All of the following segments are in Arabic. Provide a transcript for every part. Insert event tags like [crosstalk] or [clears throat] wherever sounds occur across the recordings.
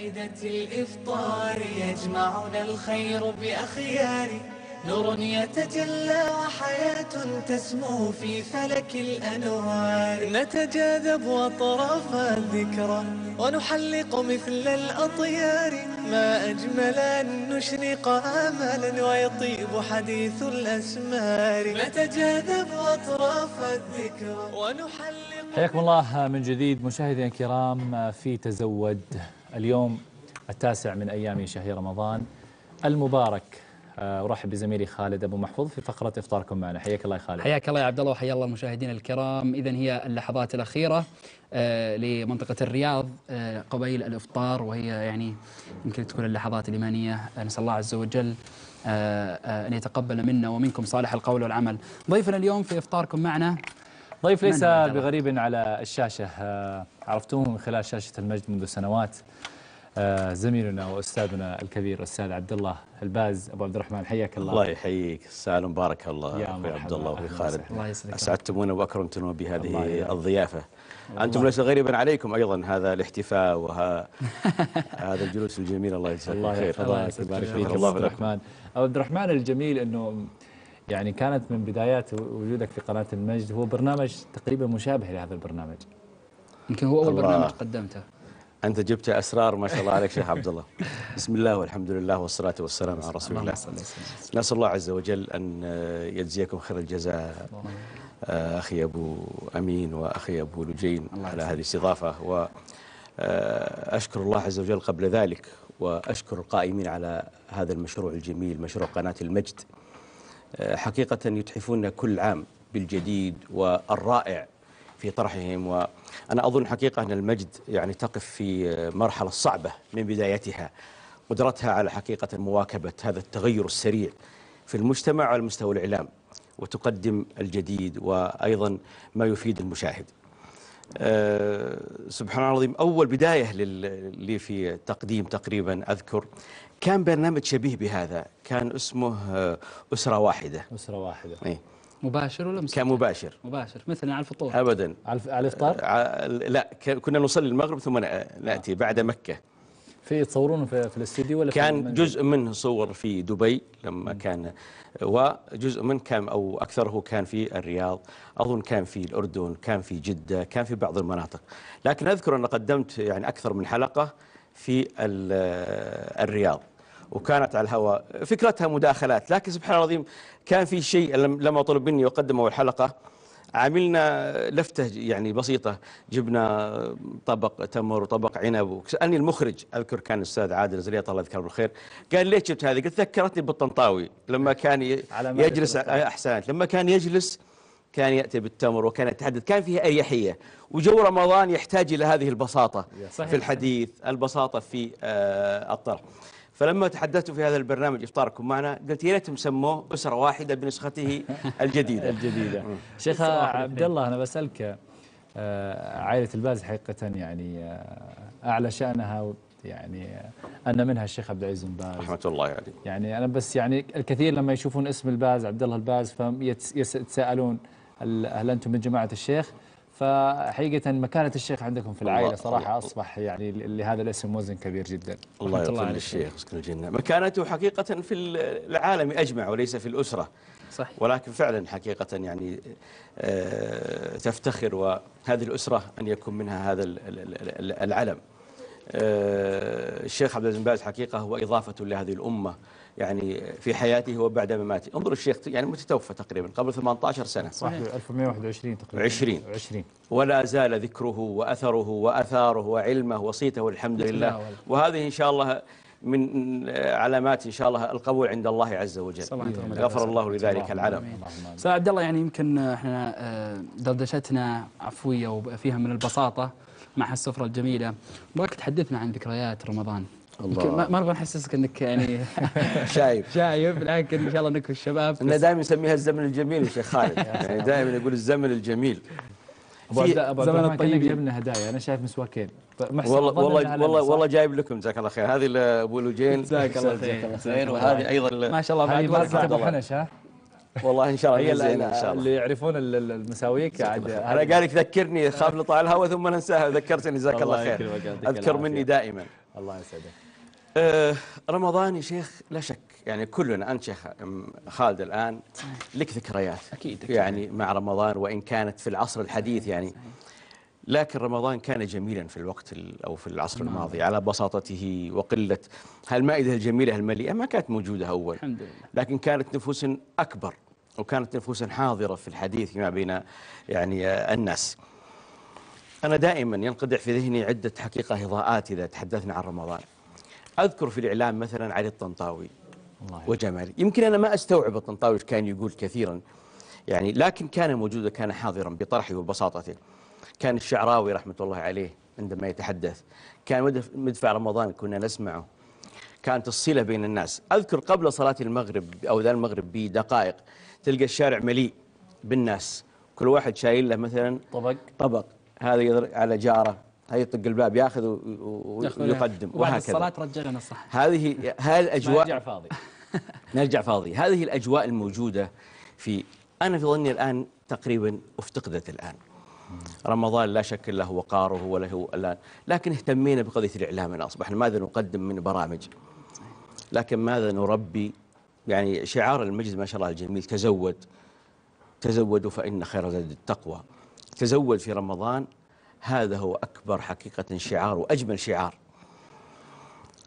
مائدة الإفطار يجمعنا الخير بأخيار. نور يتجلى وحياة تسمو في فلك الأنوار. نتجاذب أطراف الذكرى ونحلق مثل الأطيار. ما أجمل أن نشرق آمالا ويطيب حديث الأسمار. نتجاذب أطراف الذكرى ونحلق حياكم الله من جديد مشاهدينا الكرام في تزود. اليوم التاسع من أيام شهر رمضان المبارك. آه، أرحب بزميلي خالد أبو محفوظ في فقرة إفطاركم معنا. حياك الله يا خالد. حياك الله يا عبد الله وحيا الله المشاهدين الكرام. اذا هي اللحظات الأخيرة آه، لمنطقة الرياض آه، قبيل الإفطار وهي يعني يمكن تكون اللحظات الإيمانية. نسأل الله عز وجل أن يتقبل منا ومنكم صالح القول والعمل. ضيفنا اليوم في إفطاركم معنا. ضيف ليس؟ بغريب على الشاشة. آه، عرفتوه من خلال شاشة المجد منذ سنوات. زميلنا وأستاذنا الكبير أستاذ عبد الله. الباز أبو عبد الرحمن حياك الله. الله يحييك. سالم بارك الله يا أخوي عبد الله واخوي أهلا خالد. أسعدتمونا وأكرمتونا الله بهذه يبارك. الضيافة. أنتم ليس غريبا عليكم أيضا هذا الاحتفاء وهذا [laughs] الجلوس الجميل الله يجزاك الله خير. الله فيك. أبو الله عبد. الرحمن. أبو عبد الرحمن الجميل أنه يعني كانت من بدايات وجودك في قناة المجد هو برنامج تقريبا مشابه لهذا البرنامج. يمكن هو أول. برنامج قدمته. أنت جبت أسرار ما شاء الله عليك شيخ عبد الله. بسم الله والحمد لله والصلاة والسلام على رسول الله. نسأل الله عز وجل أن يجزيكم خير الجزاء. آه، أخي أبو أمين وأخي أبو لجين على. هذه الاستضافة. وأشكر الله عز وجل قبل ذلك وأشكر القائمين على هذا المشروع الجميل مشروع قناة المجد. آه، حقيقة يتحفون كل عام بالجديد والرائع في طرحهم وأنا أظن حقيقة أن المجد يعني تقف في مرحلة صعبة من بدايتها قدرتها على حقيقة مواكبة هذا التغير السريع في المجتمع على مستوى الإعلام وتقدم الجديد وأيضا ما يفيد المشاهد. آه، سبحان الله العظيم أول بداية لي في تقديم تقريبا أذكر كان برنامج شبيه بهذا كان اسمه آه، أسرة واحدة. أسرة واحدة. إيه، مباشر ولا مسجل؟ كان مباشر مثلنا على الفطور. أبدا. على الإفطار؟ ع- لا ك- كنا نصلي المغرب ثم ن- نأتي بعد مكة. في تصورونه في, في الاستديو ولا في كان المنزل؟ جزء منه صور في دبي لما كان وجزء منه كان أو أكثره كان في الرياض أظن كان في الأردن كان في جدة كان في بعض المناطق. لكن أذكر أن قدمت يعني أكثر من حلقة في ال- الرياض. وكانت على الهواء. فكرتها مداخلات. لكن سبحان الله العظيم كان في شيء لم- لما طلب مني أقدم أول حلقة عملنا لفتة يعني بسيطة. جبنا طبق تمر وطبق عنب سألني المخرج أذكر كان الأستاذ عادل زريط الله يذكره بالخير قال ليش جبت هذه؟ قلت ذكرتني بالطنطاوي. لما كان يجلس الإفطار. أحسنت. لما كان يجلس كان يأتي بالتمر وكان يتحدث. كان فيها أريحية وجو رمضان يحتاج إلى هذه البساطة صحيح. في الحديث البساطة في آه، الطرح فلما تحدثت في هذا البرنامج إفطاركم معنا قلت يا ريتهم سموه أسرة واحدة بنسخته [laughs] الجديدة. الجديدة. شيخ عبد الله أنا بسألك آه، عائلة الباز حقيقة يعني آه، أعلى شأنها و- يعني آه، أن منها الشيخ عبد العزيز باز. رحمة الله يعني يعني أنا بس يعني الكثير لما يشوفون اسم الباز عبد الله الباز فيتساءلون هل, هل أنتم من جماعة الشيخ؟ فحقيقة مكانة الشيخ عندكم في العائلة صراحة. أصبح يعني لهذا الاسم وزن كبير جدا. الله يطول. الشيخ الجنة. مكانته حقيقة في العالم أجمع وليس في الأسرة. صحيح. ولكن فعلا حقيقة يعني آه، تفتخر وهذه الأسرة أن يكون منها هذا ال- ال- ال- العلم. آه، الشيخ عبد العزيز بن باز حقيقة هو إضافة لهذه الأمة. يعني في حياته وبعد مماته. انظر الشيخ يعني متوفى تقريبا قبل 18 سنة. صحيح. 1121 تقريبا. 20. 20 ولا زال ذكره وأثره وأثاره وعلمه وصيته والحمد لله. وهذه إن شاء الله من علامات إن شاء الله القبول عند الله عز وجل. غفر الله لذلك العلم. أستاذ عبد الله يعني يمكن إحنا آه، دردشتنا عفوية وفيها من البساطة مع السفره الجميلة. نبغاك تحدثنا عن ذكريات رمضان. الله. ما ما نبغى نحسسك إنك يعني [laughs] شايف شايب لكن إن شاء الله انك الشباب إحنا دائما نسميها الزمن الجميل يا شيخ خالد. [laughs] يعني دائما يقول الزمن الجميل. أبو زمن. جايب لنا هدايا. أنا شايف مسواكين. والله والله والله؟ والله جايب لكم جزاك الله خير. هذه لابو لوجين جزاك الله خير. خير. وهذه أيضا ما شاء الله بعد. ابو حنش ها؟ [laughs] والله إن شاء هي الله زينة إن شاء الله. اللي يعرفون ال- ال- المساويك. عاد أنا قالك ذكرني خاف لطال الهوى ثم ننساها ذكرتني جزاك الله الله خير. أذكر. مني دائما. الله يسعدك. آه، رمضان يا شيخ لا شك. يعني كلنا أنت شيخ خالد الآن لك ذكريات. أكيد، أكيد. يعني مع رمضان وإن كانت في العصر الحديث يعني. لكن رمضان كان جميلا في الوقت ال- أو في العصر الماضي على بساطته وقلة هالمائدة الجميلة المليئه ما كانت موجودة أول. الحمد لله. لكن كانت نفوس أكبر وكانت نفوس حاضرة في الحديث ما بين يعني الناس. أنا دائما ينقدح في ذهني عدة حقيقة إضاءات إذا تحدثنا عن رمضان. أذكر في الإعلام مثلا علي الطنطاوي الله وجمالي، يمكن أنا ما أستوعب الطنطاوي كان يقول كثيرا. يعني لكن كان موجودا كان حاضرا بطرحه وبساطته. كان الشعراوي رحمة الله عليه عندما يتحدث. كان مدف- مدفع رمضان كنا نسمعه. كانت الصلة بين الناس. أذكر قبل صلاة المغرب أو ذا المغرب بدقائق تلقى الشارع مليء بالناس. كل واحد شايل له مثلا طبق. طبق. هذا يضرب على جارة. يطق الباب ياخذ ويقدم وبعد وهكذا. الصلاة رجعنا الصح هذه هذه اجواء الأجواء فاضي. [laughs] نرجع فاضي. هذه الأجواء الموجودة في أنا في ظني الآن تقريبا افتقدت الآن. رمضان لا شك له وقاره وله هو الآن. لكن اهتمينا بقضية الإعلام الآن. أصبحنا ماذا نقدم من برامج؟ لكن ماذا نربي؟ يعني شعار المجد ما شاء الله الجميل تزود. تزودوا فإن خير زاد التقوى. تزود في رمضان هذا هو أكبر حقيقة شعار وأجمل شعار.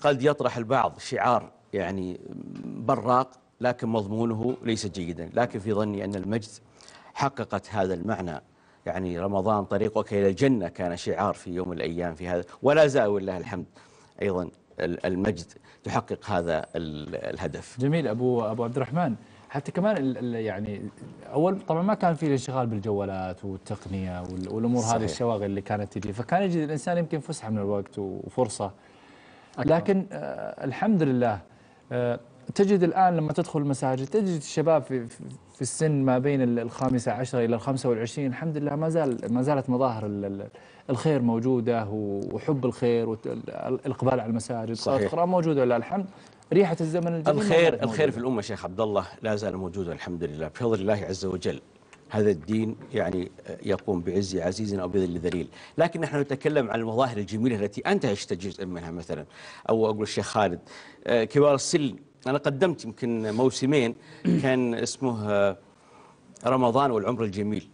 قد يطرح البعض شعار يعني براق لكن مضمونه ليس جيدا. لكن في ظني أن المجد حققت هذا المعنى. يعني رمضان طريقك إلى الجنة كان شعار في يوم الأيام في هذا. ولا زال ولله الحمد أيضا ال- المجد تحقق هذا ال- الهدف. جميل. ابو أبو عبد الرحمن حتى كمان ال- ال- يعني اول طبعا ما كان في الانشغال بالجوالات والتقنية وال- والأمور صحيح. هذه الشواغل اللي كانت تجي فكان يجد الإنسان يمكن فسحة من الوقت وفرصة لكن آه الحمد لله آه تجد الآن لما تدخل المساجد تجد الشباب في في- السن ما بين ال- الخامسة عشرة إلى الخمسة والعشرين الحمد لله ما زال ما زالت مظاهر ال- ال- الخير موجودة وحب الخير والإقبال على المساجد صحيح. قراءة القرآن موجودة ولله الحمد ريحة الزمن الجميل الخير الخير في. الأمة شيخ عبد الله لا زال موجودا الحمد لله. بفضل الله عز وجل هذا الدين يعني يقوم بعز عزيز أو بذل ذليل. لكن نحن نتكلم عن المظاهر الجميلة التي أنت عشت جزء منها مثلا؟ أو أقول الشيخ خالد آه، كبار السن. أنا قدمت يمكن موسمين كان اسمه آه، رمضان والعمر الجميل.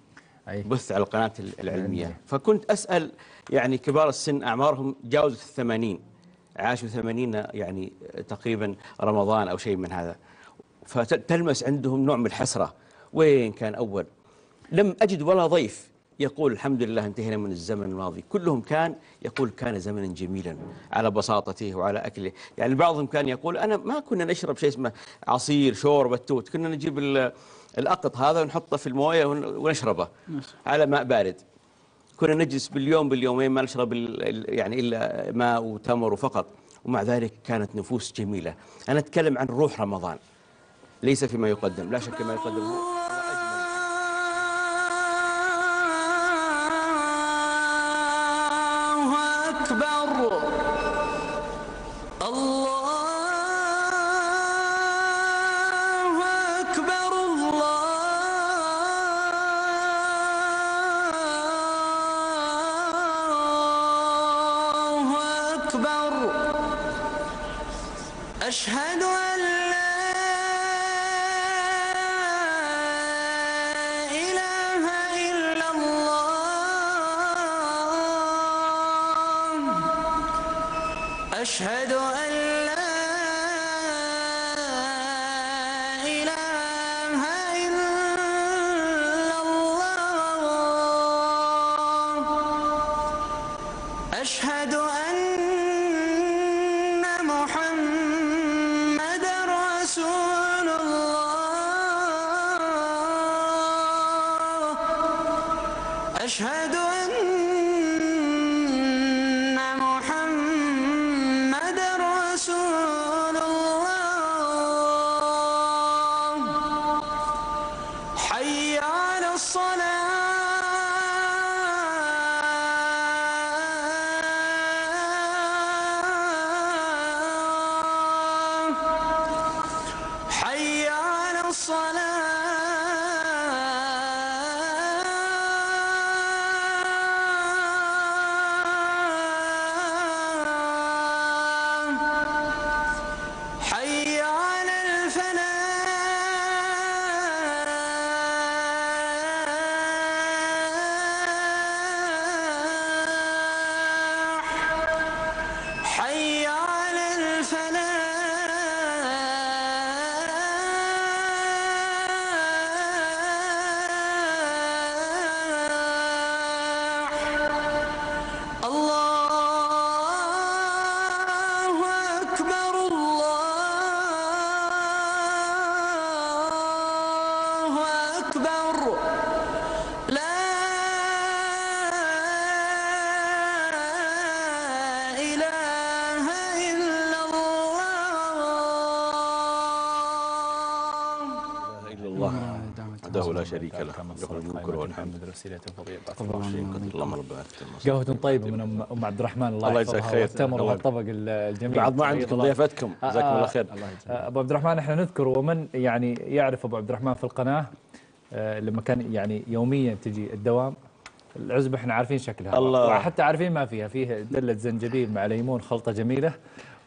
أي. بث على القناة العلمية. العلمية. فكنت أسأل يعني كبار السن أعمارهم جاوزت الثمانين. عاشوا ثمانين يعني تقريبا رمضان أو شيء من هذا. فتلمس عندهم نوع من الحسرة. وين كان أول؟ لم أجد ولا ضيف يقول الحمد لله انتهينا من الزمن الماضي. كلهم كان يقول كان زمنا جميلا على بساطته وعلى أكله. يعني بعضهم كان يقول أنا ما كنا نشرب شيء اسمه عصير شوربة توت. كنا نجيب ال- الأقط هذا ونحطه في الموية ون- ونشربه على ماء بارد. كنا نجلس باليوم باليومين ما نشرب يعني إلا ماء وتمر فقط. ومع ذلك كانت نفوس جميلة. أنا أتكلم عن روح رمضان. ليس فيما يقدم. لا شك ما يقدم. هو أكبر. أشهد أن لا ربنا قهوة طيبة من أم, عبد الرحمن. الله, يجزاك خير. والتمر الله- والطبق ال- الجميل بعد ما عندكم الله. ضيافتكم جزاكم الله خير. أبو عبد الرحمن إحنا نذكر ومن يعني يعرف أبو عبد الرحمن في القناة آه، لما كان يعني يوميا تجي الدوام. العزبة إحنا عارفين شكلها. الله. وحتى عارفين ما فيها. فيه دلة زنجبيل مع ليمون خلطة جميلة.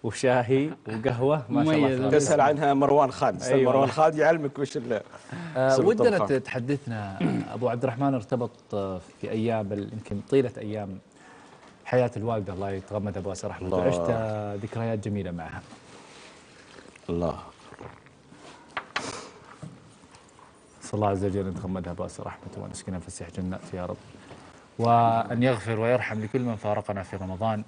وشاهي وقهوة ما شاء الله تسأل عنها مروان خالد. أيوة. مروان خالد يعلمك وش آه ودنا. تحدثنا. [clears throat] أبو عبد الرحمن ارتبط آه، في أيام يمكن طيلة أيام حياة الوالده الله يتغمد ابو اسر رحمه الله. عشت ذكريات جميلة معها. الله. صلى الله عز وجل ان يتغمدها بأس رحمته وان يسكنها فسيح جنات يا رب. وأن يغفر ويرحم لكل من فارقنا في رمضان.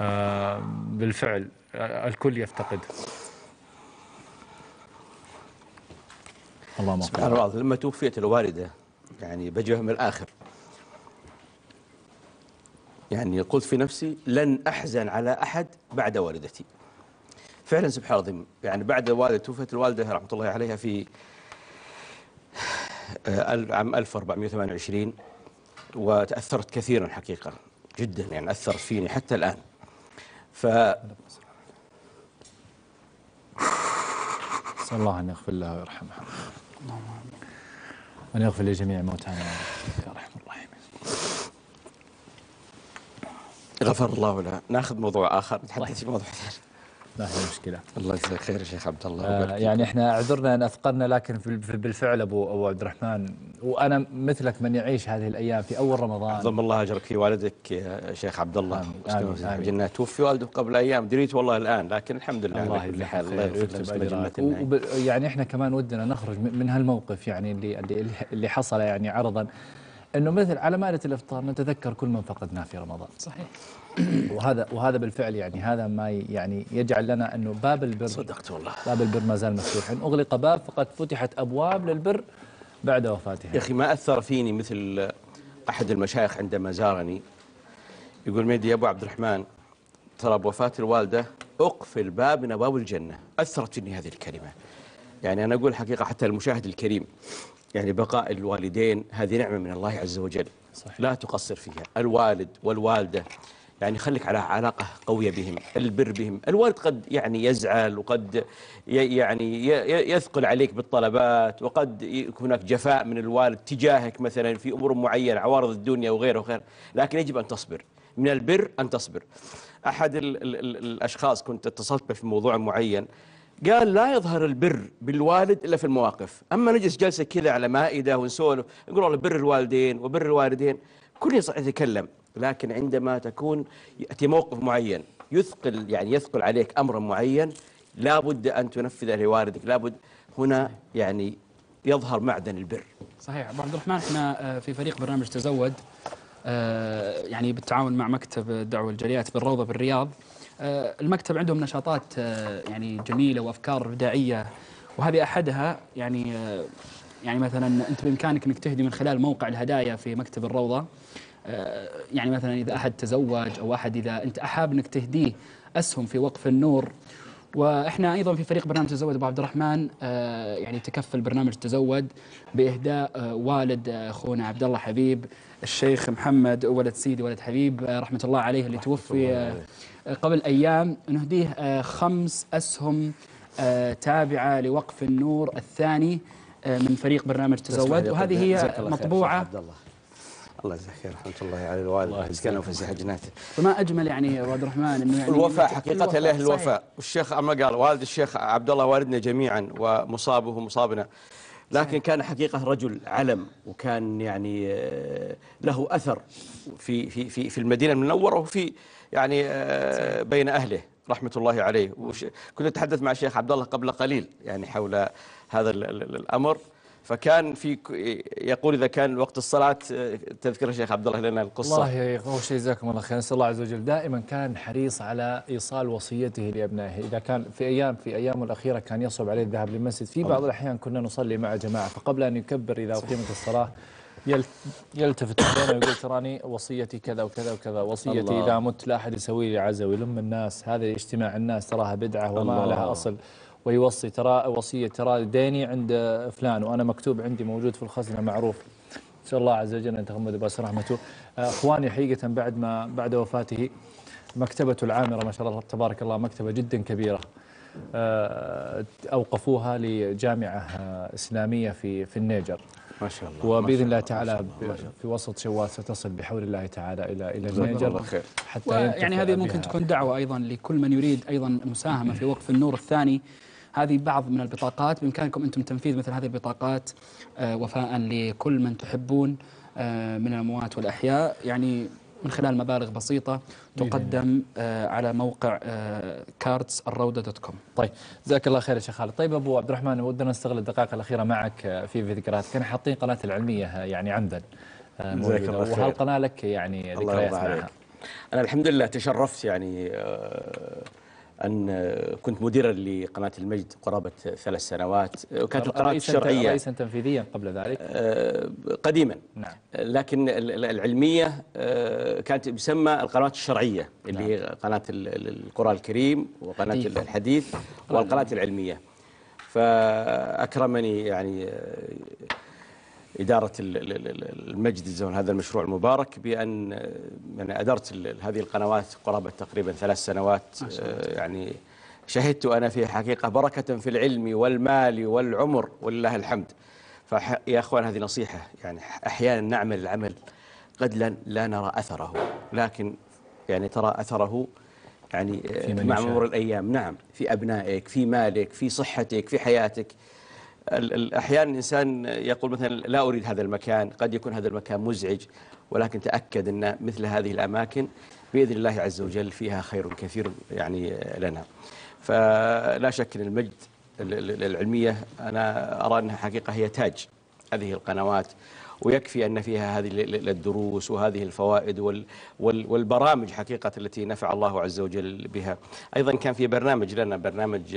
بالفعل آه، الكل يفتقد. اللهم سبحان الله لما توفيت الوالدة يعني بجوه من الآخر. يعني قلت في نفسي لن أحزن على أحد بعد والدتي. فعلا سبحان الله يعني بعد الوالدة توفيت الوالدة رحمة الله عليها في آه، عام 1428 وتأثرت كثيرا حقيقة جدا يعني أثر فيني حتى الآن. ف نسأل الله أن يغفر لها ويرحمها وان يغفر لجميع موتانا. يا ارحم الراحمين. غفر الله لها ناخذ موضوع آخر. نتحدث في موضوع ثاني. لا هي مشكله الله يجزاك خير يا شيخ عبد الله. آه،. يعني إحنا أعذرنا أن أثقلنا لكن بالفعل ابو أبو عبد الرحمن وأنا مثلك من يعيش هذه الأيام في أول رمضان. عظم الله أجرك في والدك يا شيخ عبد الله. آمين،. الجنات توفي والده قبل أيام. دريت والله الآن لكن الحمد لله. الله يجزاك الله خير يغفر له ويكتب ويسكنه أجرك. جنات النعيم. وب- يعني إحنا كمان ودنا نخرج من هالموقف يعني اللي اللي حصل يعني عرضا. إنه مثل على مائده الإفطار نتذكر كل من فقدناه في رمضان. صحيح. وهذا وهذا بالفعل يعني هذا ما يعني يجعل لنا إنه باب البر صدقت والله. باب البر ما زال مفتوح. إن أغلق باب فقد فتحت أبواب للبر بعد وفاتها يا أخي ما أثر فيني مثل أحد المشايخ عندما زارني يقول ميدي يا أبو عبد الرحمن ترى بوفاة الوالدة أقفل باب من أبواب الجنة. أثرت فيني هذه الكلمة. يعني أنا أقول حقيقة حتى المشاهد الكريم يعني بقاء الوالدين هذه نعمة من الله عز وجل. صحيح. لا تقصر فيها. الوالد والوالدة يعني خليك على علاقة قوية بهم البر بهم. الوالد قد يعني يزعل وقد يعني يثقل عليك بالطلبات وقد يكون هناك جفاء من الوالد تجاهك مثلا في أمور معينة عوارض الدنيا وغيره وغيره لكن يجب أن تصبر. من البر أن تصبر. أحد ال ال ال الأشخاص كنت اتصلت به في موضوع معين قال لا يظهر البر بالوالد إلا في المواقف، أما نجلس جلسة كذا على مائدة ونسولف نقول والله بر الوالدين وبر الوالدين. كل يصح يتكلم، لكن عندما تكون يأتي موقف معين يثقل يعني يثقل عليك أمر معين لابد أن تنفذه لوالدك، لابد هنا يعني يظهر معدن البر. صحيح. أبو عبد الرحمن إحنا آه، في فريق برنامج تزود آه، يعني بالتعاون مع مكتب الدعوة الجاليات بالروضة بالرياض المكتب عندهم نشاطات آه، يعني جميلة وأفكار إبداعية وهذه أحدها يعني آه، يعني مثلا أنت بإمكانك إنك تهدي من خلال موقع الهدايا في مكتب الروضة آه، يعني مثلا إذا أحد تزوج أو أحد إذا أنت أحاب إنك تهديه أسهم في وقف النور. وإحنا أيضا في فريق برنامج تزود أبو عبد الرحمن آه، يعني تكفل برنامج تزود بإهداء آه، والد آه، أخونا عبد الله حبيب الشيخ محمد ولد سيدي ولد حبيب آه، رحمة الله عليه اللي توفي آه، قبل أيام نهديه آه، خمس أسهم آه، تابعة لوقف النور الثاني آه، من فريق برنامج تزود. وهذه هي مطبوعة. عبد الله. يجزاك خير رحمة الله على الوالد مسكنه وفسيح جناته. فما أجمل يعني ابو عبد الرحمن إنه يعني الوفاء حقيقة له صحيح. الوفاء. والشيخ أما قال والد الشيخ عبد الله والدنا جميعا ومصابه مصابنا لكن كان حقيقة رجل علم وكان يعني له أثر في في في في المدينة المنورة وفي يعني آه، بين أهله رحمة الله عليه. وش- كنت اتحدث مع الشيخ عبد الله قبل قليل يعني حول هذا ال- ال- الأمر. فكان في يقول إذا كان وقت الصلاة آه، تذكر الشيخ عبد الله لنا القصة. والله أول شيء جزاكم الله خير نسأل الله عز وجل. دائما كان حريص على إيصال وصيته لأبنائه. إذا كان في أيام في ايامه الأخيرة كان يصعب عليه الذهاب للمسجد. في بعض الأحيان كنا نصلي مع جماعة فقبل أن يكبر إذا أقيمت الصلاة يل- يلتفت إلينا ويقول تراني وصيتي كذا وكذا وكذا وصيتي الله. إذا مت لا أحد يسوي لي عزا ويلم الناس. هذا اجتماع الناس تراها بدعة وما الله. لها أصل. ويوصي ترى وصية ترى ديني عند فلان وأنا مكتوب عندي موجود في الخزنة معروف. نسأل الله عز وجل أن يتغمد بأس رحمته. أخواني حقيقة بعد ما بعد وفاته مكتبته العامرة ما شاء الله تبارك الله مكتبة جدا كبيرة. آه، أوقفوها لجامعة آه، إسلامية في في النيجر. ما شاء الله. وبإذن الله تعالى في وسط شوال ستصل بحول الله تعالى إلى إلى النيجر. حتى يعني هذه ممكن. تكون دعوة أيضا لكل من يريد أيضا المساهمة في وقف النور الثاني. هذه بعض من البطاقات بإمكانكم أنتم تنفيذ مثل هذه البطاقات آه، وفاء لكل من تحبون آه، من الأموات والأحياء. يعني من خلال مبالغ بسيطة تقدم آه، على موقع cards الروضة dot com طيب جزاك الله خير يا شيخ خالد. طيب أبو عبد الرحمن ودنا نستغل الدقائق الأخيرة معك آه، في في ذكريات كان حاطين قناة العلمية آه، يعني عمدا جزاك موجودة. الله خير. وهالقناة لك يعني ذكريات معها. أنا الحمد لله تشرفت يعني آه، أن كنت مديرا لقناة المجد قرابة ثلاث سنوات وكانت القناة الشرعية. رئيسا تنفيذيا قبل ذلك؟ آه، قديما. نعم. لكن ال- ال- العلمية آه، كانت تسمى القنوات الشرعية اللي هي قناة ال- ال- القرآن الكريم وقناة حديث. الحديث والقناة العلمية. فأكرمني يعني آه، إدارة ال- ال- ال- المجد الزون هذا المشروع المبارك بأن أنا أدرت ال- هذه القنوات قرابة تقريبا ثلاث سنوات. آه، يعني شهدت أنا فيها حقيقة بركة في العلم والمال والعمر ولله الحمد. فيا أخوان هذه نصيحة يعني أحيانا نعمل العمل قد لا, نرى أثره لكن يعني ترى أثره يعني آه، في مع. مرور الأيام. نعم في أبنائك في مالك في صحتك في حياتك. ال- ال- أحيانا الإنسان يقول مثلا لا أريد هذا المكان قد يكون هذا المكان مزعج ولكن تأكد أن مثل هذه الأماكن بإذن الله عز وجل فيها خير كثير يعني لنا. فلا شك أن المجد ال- ال- العلمية أنا أرى أنها حقيقة هي تاج هذه القنوات ويكفي أن فيها هذه ال- ال- الدروس وهذه الفوائد وال- وال- والبرامج حقيقة التي نفع الله عز وجل بها. أيضا كان في برنامج لنا برنامج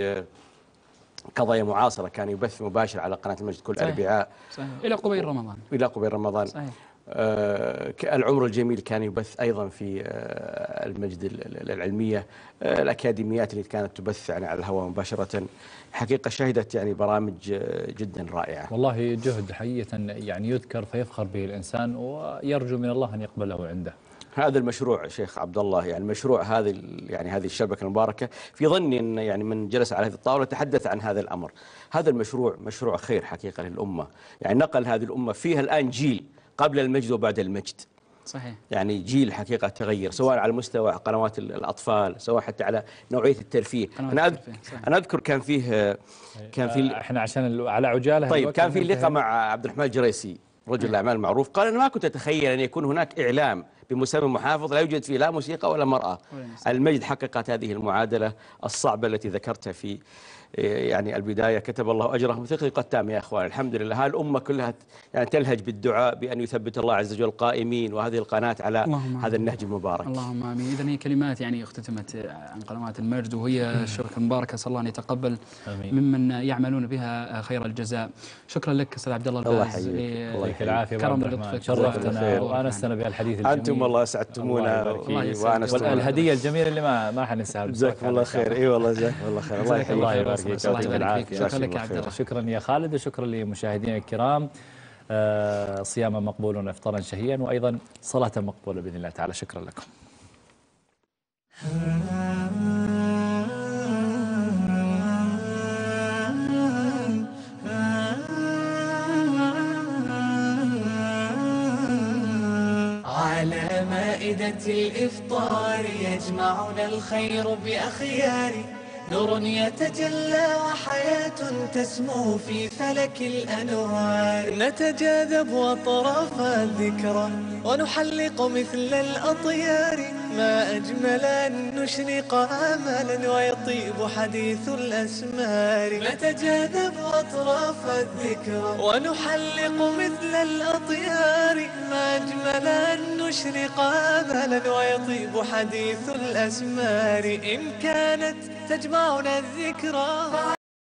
قضايا معاصرة كان يبث مباشر على قناة المجد كل صحيح. أربعاء صحيح. إلى قبيل رمضان إلى قبيل رمضان صحيح. آه، العمر الجميل كان يبث أيضا في آه، المجد ال- ال- العلمية آه، الأكاديميات اللي كانت تبث يعني على الهواء مباشرة حقيقة شهدت يعني برامج آه، جدا رائعة والله جهد حقيقة يعني يذكر فيفخر به الإنسان ويرجو من الله أن يقبله عنده هذا المشروع شيخ عبد الله يعني مشروع هذه ال- يعني هذه الشبكة المباركة في ظني إن يعني من جلس على هذه الطاولة تحدث عن هذا الأمر. هذا المشروع مشروع خير حقيقة للأمة. يعني نقل هذه الأمة فيها الآن جيل قبل المجد وبعد المجد. صحيح. يعني جيل حقيقة تغير سواء على مستوى قنوات ال- الأطفال سواء حتى على نوعية الترفيه. أنا الترفيه،. أنا أذكر كان فيه آه، كان في آه، إحنا عشان على عجالة طيب كان في. لقاء مع عبد الرحمن الجريسي. رجل الأعمال المعروف قال أنا ما كنت أتخيل أن يكون هناك إعلام بمسمى محافظ لا يوجد فيه لا موسيقى ولا موسيقى. المجد حققت هذه المعادلة الصعبة التي ذكرتها في يعني البداية كتب الله أجرهم ثقة تام يا إخوان. الحمد لله. ها الأمة كلها ت- يعني تلهج بالدعاء بأن يثبت الله عز وجل قائمين وهذه القناة على اللهم هذا النهج المبارك. اللهم آمين. اذا هي كلمات يعني اختتمت عن قنوات المجد وهي الشبكه المباركه أسأل الله أن يتقبل آمين. ممن يعملون بها خير الجزاء. شكرا لك أستاذ عبد الله الله الباز يحييك. ل- الله يعطيك العافيه أبو كرم لطفك شرفتنا خير. وانستنا بهالحديث الجميل. أنتم والله الله يسعدك. وانستم والهدية الجميلة اللي ما ما حننساها. جزاكم الله خير. إي والله جزاكم الله خير. الله يحييك. خير الله يبارك فيك. فيك شكرا لك يا عبد الله شكرا يا خالد وشكرا لمشاهدينا الكرام. آه، صياما مقبول وافطارا شهيا وأيضا صلاة مقبولة بإذن الله تعالى. شكرا لكم. على مائدة الإفطار يجمعنا الخير بأخيار نور يتجلى وحياة تسمو في فلك الأنوار. نتجاذب أطراف الذكرى ونحلق مثل الأطيار. ما أجمل أن نشرق آمالا ويطيب حديث الأسمار. نتجاذب أطراف الذكرى ونحلق مثل الأطيار. ما أجمل أن نشرق آمالا ويطيب حديث الأسمار. إن كانت تجمعنا الذكرى.